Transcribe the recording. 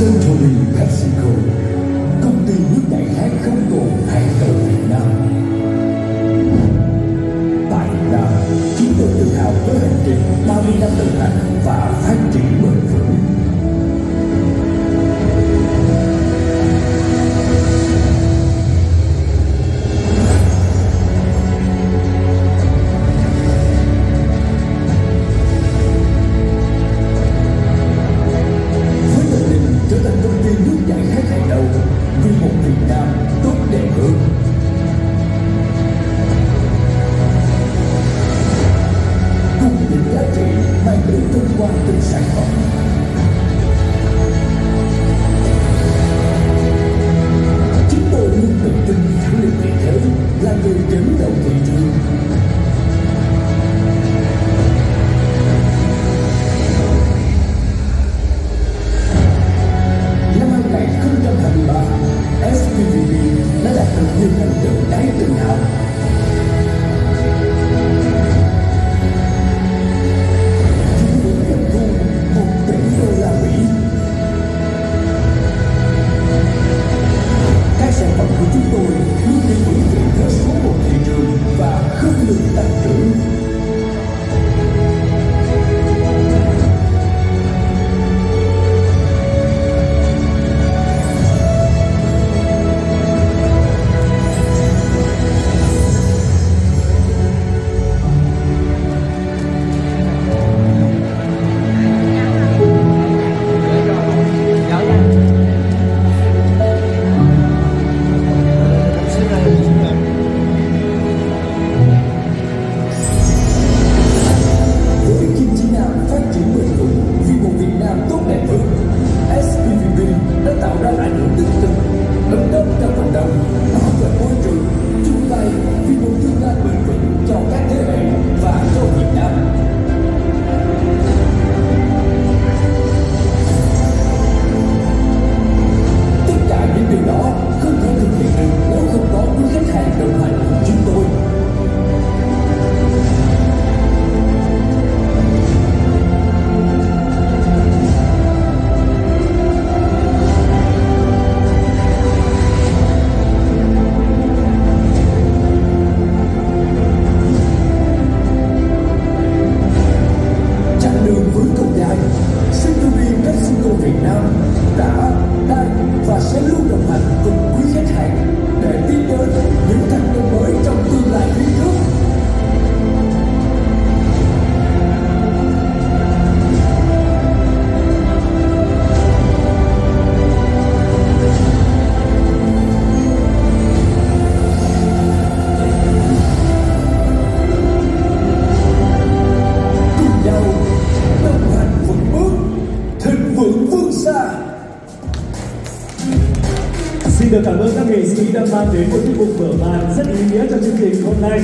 Century Mexico, công ty nước đại khát không cồn hàng đầu Việt Nam. Tại Việt Nam, chúng tôi tự hào với hành trình 30 năm đồng hành và phát triển bền vững. quan từng sản phẩm chúng tôi luôn tự tin thắng định vị thế là người đứng đầu thị trường. Xin được cảm ơn các nghệ sĩ đã mang đến một tiết mục mở màn rất ý nghĩa cho chương trình hôm nay.